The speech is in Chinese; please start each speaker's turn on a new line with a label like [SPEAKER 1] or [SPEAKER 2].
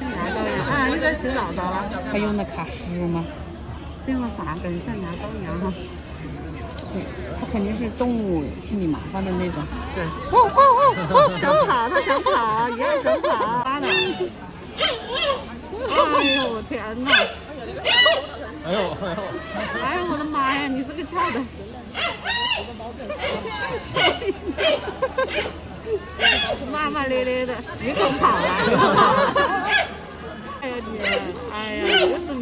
[SPEAKER 1] 拿刀呀！啊，一根小刀刀了。还有那卡斯吗？
[SPEAKER 2] 这个啥？等一下拿刀呀！哈。
[SPEAKER 1] 对，它肯定是动物心里麻烦的那种。
[SPEAKER 2] 对。汪汪汪汪！想跑，它想跑，也要想跑。哎呦，天哪！哎呦哎呦！哎呦我的妈呀！你这个翘的。骂骂咧咧的，一口跑了。哎呀你！哎呀，又是